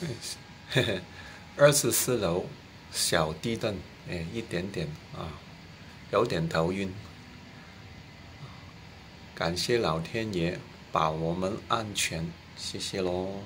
二十四楼小地震，哎，一点点啊，有点头晕。感谢老天爷保我们安全，谢谢喽。